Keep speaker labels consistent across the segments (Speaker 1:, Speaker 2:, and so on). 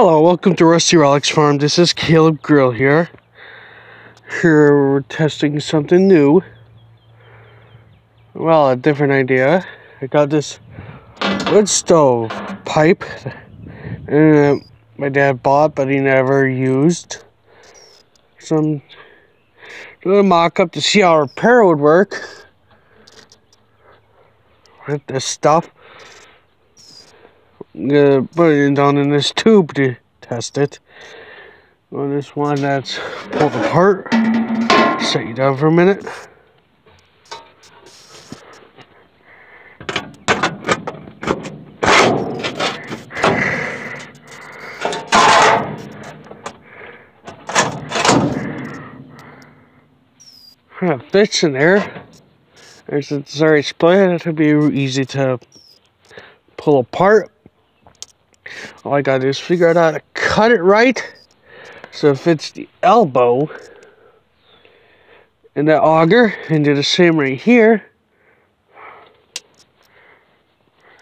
Speaker 1: Hello, welcome to Rusty Relics Farm. This is Caleb Grill here. Here we're testing something new. Well, a different idea. I got this wood stove pipe and my dad bought, but he never used. So I'm doing a mock-up to see how repair would work with this stuff. Gonna put it down in this tube to test it. On this one that's pulled apart. Set you down for a minute. It fits in there. There's a sorry split. It'll be easy to pull apart. All I gotta do is figure out how to cut it right so it fits the elbow and the auger and do the same right here.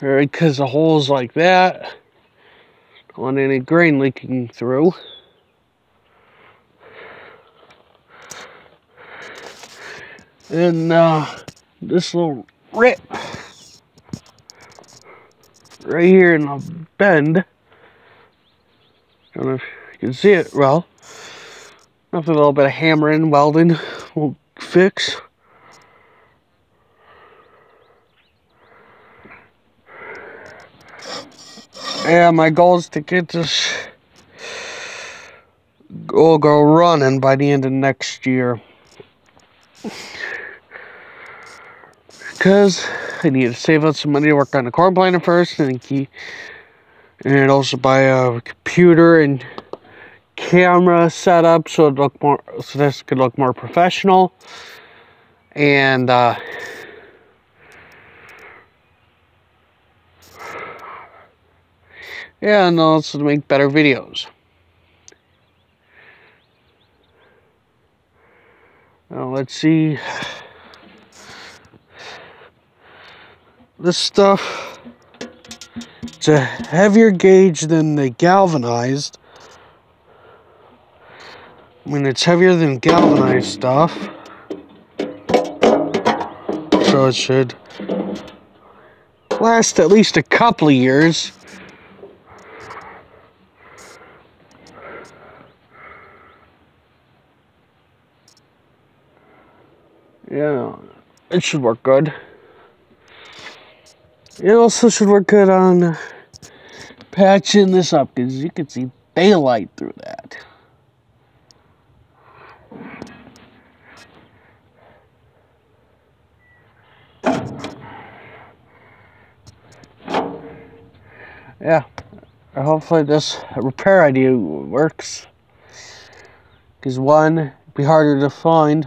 Speaker 1: Alright, because the hole's like that. Don't want any grain leaking through. And uh, this little rip right here in the bend. I don't know if you can see it well. After a little bit of hammering, welding will fix. Yeah, my goal is to get this go go running by the end of next year. Because I need to save up some money to work on the corn planter first and key and also buy a computer and camera setup so it look more so this could look more professional. And uh, yeah and also to make better videos. Now let's see. This stuff it's a heavier gauge than the galvanized. I mean it's heavier than galvanized stuff. So it should last at least a couple of years. Yeah it should work good. It also should work good on patching this up because you can see daylight through that. Yeah, hopefully this repair idea works. Because one, it'd be harder to find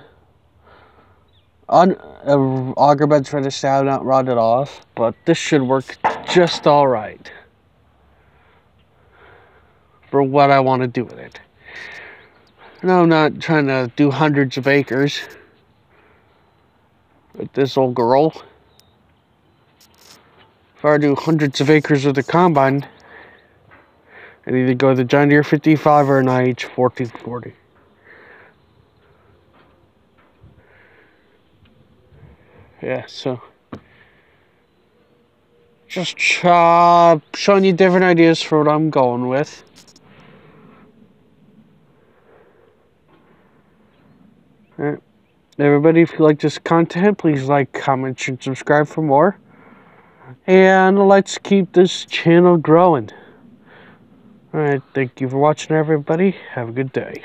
Speaker 1: on uh, auger bed's finished out, not rotted off, but this should work just all right for what I want to do with it. No, I'm not trying to do hundreds of acres with this old girl. If I do hundreds of acres with the combine, I'd either go the John Deere 55 or an IH 1440. yeah, so just uh, showing you different ideas for what I'm going with. Everybody, if you like this content, please like, comment, and subscribe for more. And let's keep this channel growing. Alright, thank you for watching, everybody. Have a good day.